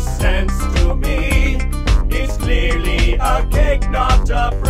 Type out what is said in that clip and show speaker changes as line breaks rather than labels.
sense to me. It's clearly a cake, not a fruit.